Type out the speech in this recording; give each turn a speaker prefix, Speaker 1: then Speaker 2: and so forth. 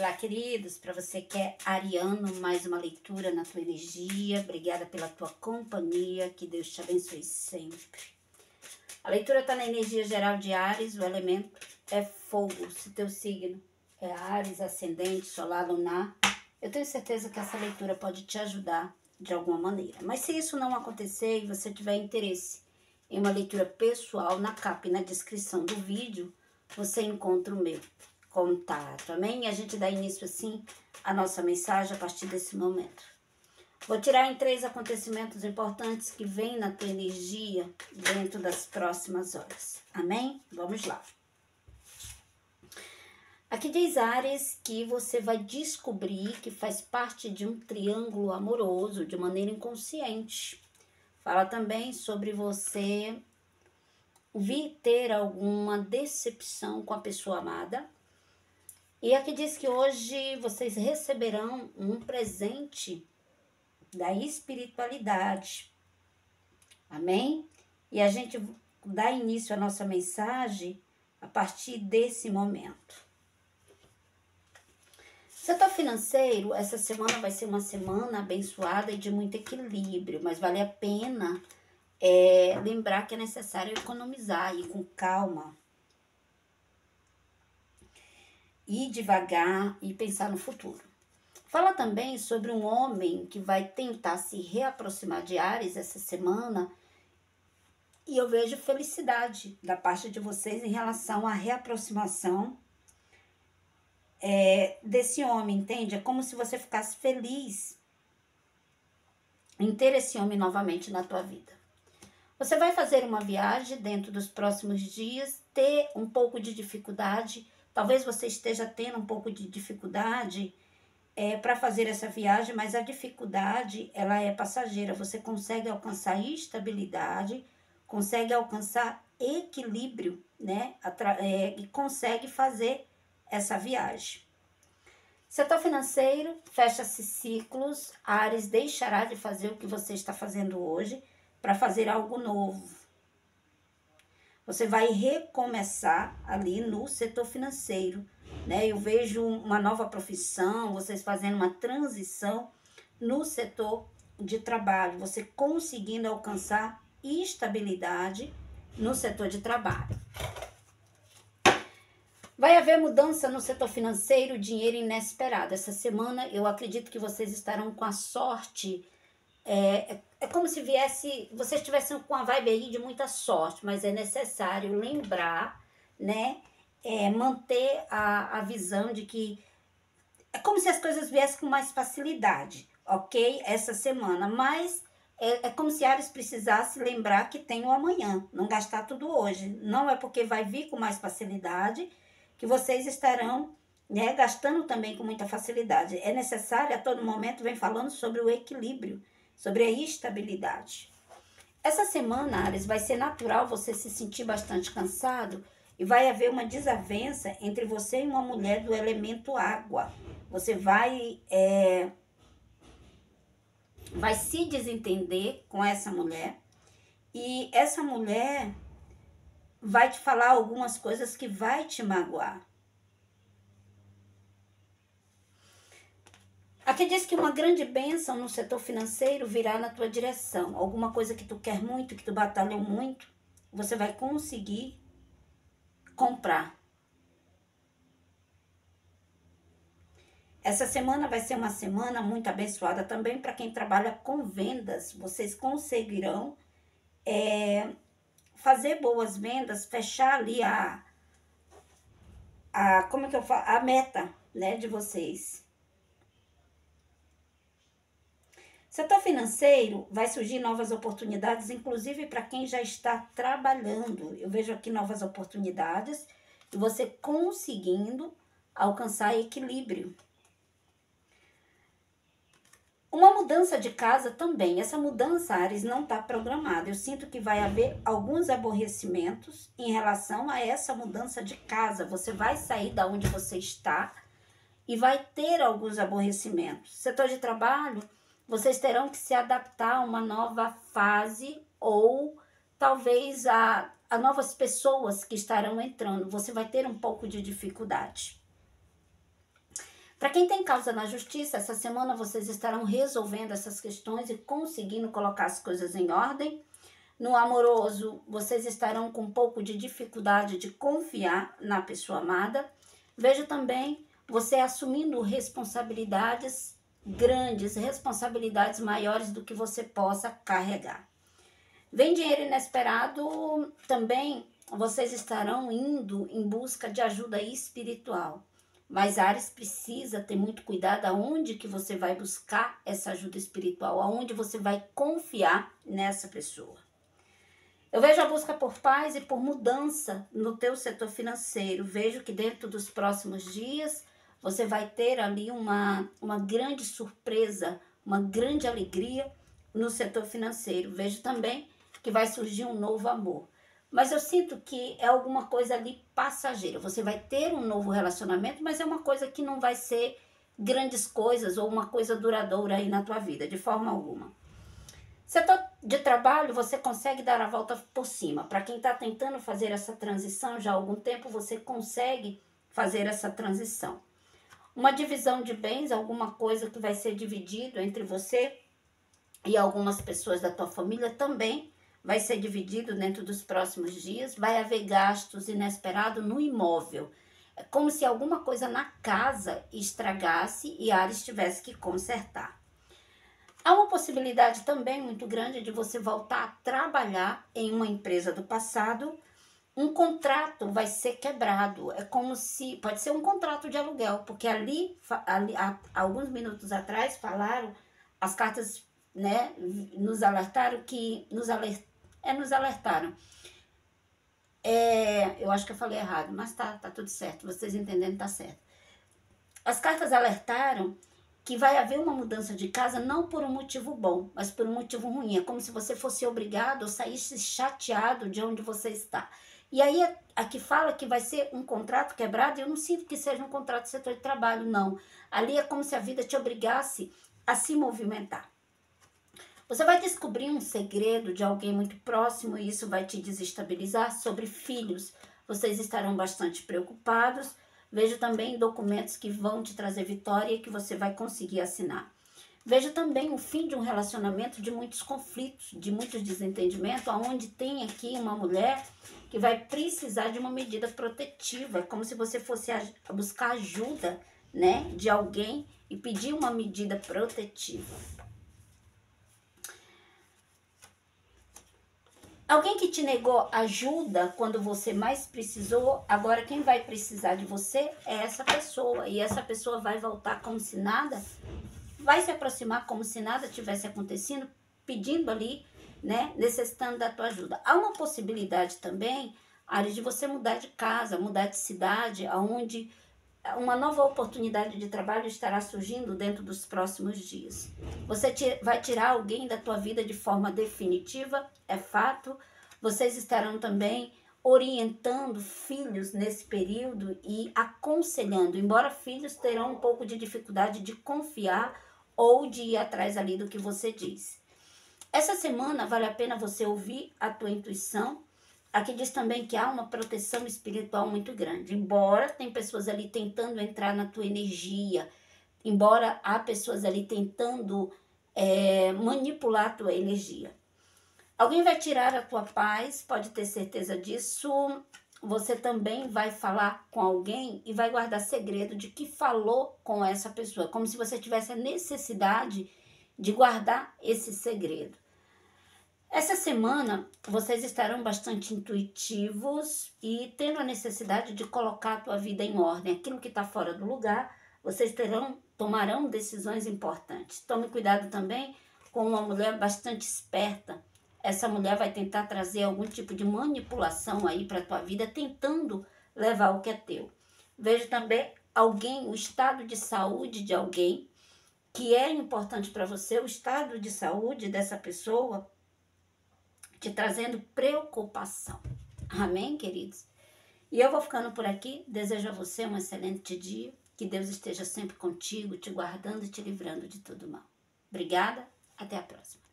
Speaker 1: Olá, queridos, para você que é ariano, mais uma leitura na tua energia. Obrigada pela tua companhia, que Deus te abençoe sempre. A leitura está na energia geral de Ares, o elemento é fogo, se teu signo é Ares, ascendente, solar, lunar. Eu tenho certeza que essa leitura pode te ajudar de alguma maneira. Mas se isso não acontecer e você tiver interesse em uma leitura pessoal, na capa e na descrição do vídeo, você encontra o meu contato. Amém? E a gente dá início assim à nossa mensagem a partir desse momento. Vou tirar em três acontecimentos importantes que vêm na tua energia dentro das próximas horas. Amém? Vamos lá. Aqui diz Ares que você vai descobrir que faz parte de um triângulo amoroso de maneira inconsciente. Fala também sobre você vir ter alguma decepção com a pessoa amada e aqui diz que hoje vocês receberão um presente da espiritualidade. Amém? E a gente dá início à nossa mensagem a partir desse momento. Setor financeiro, essa semana vai ser uma semana abençoada e de muito equilíbrio, mas vale a pena é, lembrar que é necessário economizar e com calma ir devagar e pensar no futuro. Fala também sobre um homem que vai tentar se reaproximar de Ares essa semana. E eu vejo felicidade da parte de vocês em relação à reaproximação é, desse homem, entende? É como se você ficasse feliz em ter esse homem novamente na tua vida. Você vai fazer uma viagem dentro dos próximos dias, ter um pouco de dificuldade Talvez você esteja tendo um pouco de dificuldade é, para fazer essa viagem, mas a dificuldade ela é passageira. Você consegue alcançar estabilidade, consegue alcançar equilíbrio, né? É, e consegue fazer essa viagem. Setor financeiro, fecha-se ciclos. Ares deixará de fazer o que você está fazendo hoje para fazer algo novo. Você vai recomeçar ali no setor financeiro, né? Eu vejo uma nova profissão, vocês fazendo uma transição no setor de trabalho, você conseguindo alcançar estabilidade no setor de trabalho. Vai haver mudança no setor financeiro, dinheiro inesperado. Essa semana eu acredito que vocês estarão com a sorte é, é como se viesse, vocês estivessem com a vibe aí de muita sorte, mas é necessário lembrar, né? É, manter a, a visão de que é como se as coisas viessem com mais facilidade, ok? Essa semana, mas é, é como se Ares precisasse lembrar que tem o amanhã, não gastar tudo hoje. Não é porque vai vir com mais facilidade que vocês estarão né, gastando também com muita facilidade. É necessário, a todo momento, vem falando sobre o equilíbrio sobre a estabilidade. Essa semana, Ares, vai ser natural você se sentir bastante cansado e vai haver uma desavença entre você e uma mulher do elemento água. Você vai é, vai se desentender com essa mulher e essa mulher vai te falar algumas coisas que vai te magoar. Aqui diz que uma grande bênção no setor financeiro virá na tua direção. Alguma coisa que tu quer muito, que tu batalhou muito, você vai conseguir comprar. Essa semana vai ser uma semana muito abençoada também para quem trabalha com vendas. Vocês conseguirão é, fazer boas vendas, fechar ali a, a como é que eu falo, a meta, né, de vocês. Setor financeiro vai surgir novas oportunidades, inclusive para quem já está trabalhando. Eu vejo aqui novas oportunidades e você conseguindo alcançar equilíbrio. Uma mudança de casa também. Essa mudança, Ares, não está programada. Eu sinto que vai haver alguns aborrecimentos em relação a essa mudança de casa. Você vai sair da onde você está e vai ter alguns aborrecimentos. Setor de trabalho vocês terão que se adaptar a uma nova fase ou talvez a, a novas pessoas que estarão entrando. Você vai ter um pouco de dificuldade. Para quem tem causa na justiça, essa semana vocês estarão resolvendo essas questões e conseguindo colocar as coisas em ordem. No amoroso, vocês estarão com um pouco de dificuldade de confiar na pessoa amada. Vejo também você assumindo responsabilidades grandes, responsabilidades maiores do que você possa carregar. Vem dinheiro inesperado, também vocês estarão indo em busca de ajuda espiritual. Mas Ares precisa ter muito cuidado aonde que você vai buscar essa ajuda espiritual, aonde você vai confiar nessa pessoa. Eu vejo a busca por paz e por mudança no teu setor financeiro. Vejo que dentro dos próximos dias você vai ter ali uma, uma grande surpresa, uma grande alegria no setor financeiro. Vejo também que vai surgir um novo amor. Mas eu sinto que é alguma coisa ali passageira. Você vai ter um novo relacionamento, mas é uma coisa que não vai ser grandes coisas ou uma coisa duradoura aí na tua vida, de forma alguma. Setor de trabalho, você consegue dar a volta por cima. Para quem está tentando fazer essa transição já há algum tempo, você consegue fazer essa transição. Uma divisão de bens, alguma coisa que vai ser dividido entre você e algumas pessoas da tua família também vai ser dividido dentro dos próximos dias. Vai haver gastos inesperados no imóvel. É como se alguma coisa na casa estragasse e a área tivesse que consertar. Há uma possibilidade também muito grande de você voltar a trabalhar em uma empresa do passado. Um contrato vai ser quebrado. É como se. Pode ser um contrato de aluguel, porque ali, ali alguns minutos atrás, falaram, as cartas né, nos alertaram que. Nos, alert, é, nos alertaram. É, eu acho que eu falei errado, mas tá, tá tudo certo. Vocês entendendo, tá certo. As cartas alertaram que vai haver uma mudança de casa não por um motivo bom, mas por um motivo ruim. É como se você fosse obrigado ou saísse chateado de onde você está. E aí aqui fala que vai ser um contrato quebrado, eu não sinto que seja um contrato do setor de trabalho, não. Ali é como se a vida te obrigasse a se movimentar. Você vai descobrir um segredo de alguém muito próximo e isso vai te desestabilizar sobre filhos. Vocês estarão bastante preocupados Vejo também documentos que vão te trazer vitória e que você vai conseguir assinar. Vejo também o fim de um relacionamento de muitos conflitos, de muitos desentendimentos, onde tem aqui uma mulher que vai precisar de uma medida protetiva, como se você fosse buscar ajuda, né, de alguém e pedir uma medida protetiva. Alguém que te negou ajuda quando você mais precisou, agora quem vai precisar de você é essa pessoa. E essa pessoa vai voltar como se nada, vai se aproximar como se nada tivesse acontecendo, pedindo ali, né, necessitando da tua ajuda. Há uma possibilidade também, área de você mudar de casa, mudar de cidade, aonde uma nova oportunidade de trabalho estará surgindo dentro dos próximos dias. Você vai tirar alguém da tua vida de forma definitiva, é fato. Vocês estarão também orientando filhos nesse período e aconselhando, embora filhos terão um pouco de dificuldade de confiar ou de ir atrás ali do que você diz. Essa semana vale a pena você ouvir a tua intuição Aqui diz também que há uma proteção espiritual muito grande. Embora tem pessoas ali tentando entrar na tua energia, embora há pessoas ali tentando é, manipular a tua energia. Alguém vai tirar a tua paz, pode ter certeza disso. Você também vai falar com alguém e vai guardar segredo de que falou com essa pessoa, como se você tivesse a necessidade de guardar esse segredo. Essa semana vocês estarão bastante intuitivos e tendo a necessidade de colocar a tua vida em ordem. Aquilo que está fora do lugar, vocês terão, tomarão decisões importantes. Tome cuidado também com uma mulher bastante esperta. Essa mulher vai tentar trazer algum tipo de manipulação aí para a tua vida, tentando levar o que é teu. Vejo também alguém, o estado de saúde de alguém que é importante para você, o estado de saúde dessa pessoa te trazendo preocupação. Amém, queridos? E eu vou ficando por aqui. Desejo a você um excelente dia. Que Deus esteja sempre contigo, te guardando e te livrando de todo mal. Obrigada. Até a próxima.